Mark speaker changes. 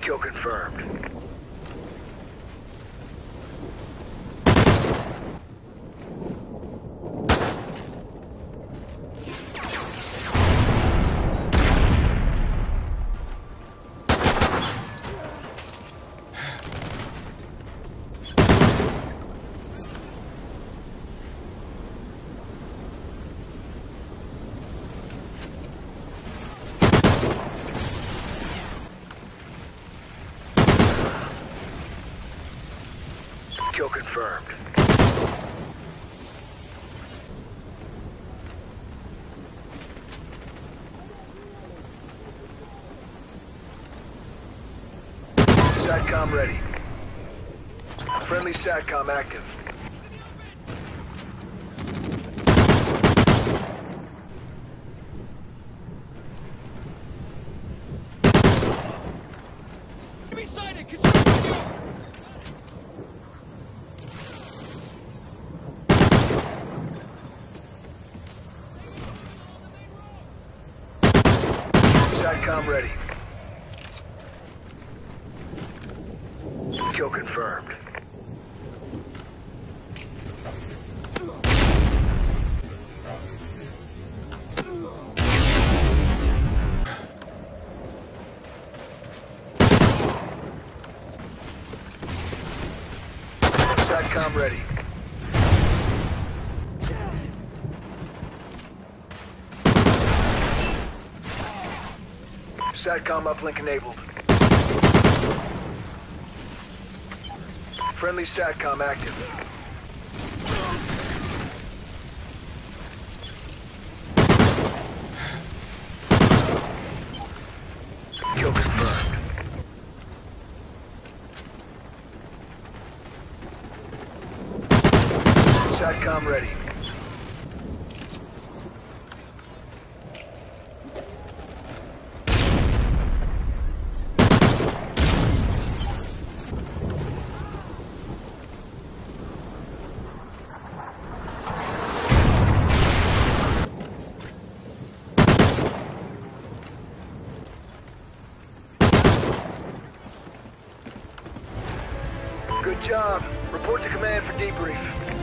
Speaker 1: Kill confirmed. Kill confirmed. SATCOM ready. Friendly SATCOM active.
Speaker 2: Enemy sighted! Construction
Speaker 1: SATCOM ready. Kill confirmed. SATCOM ready. SATCOM uplink enabled. Friendly SATCOM active. Kill. SATCOM ready. Good job. Report to command for debrief.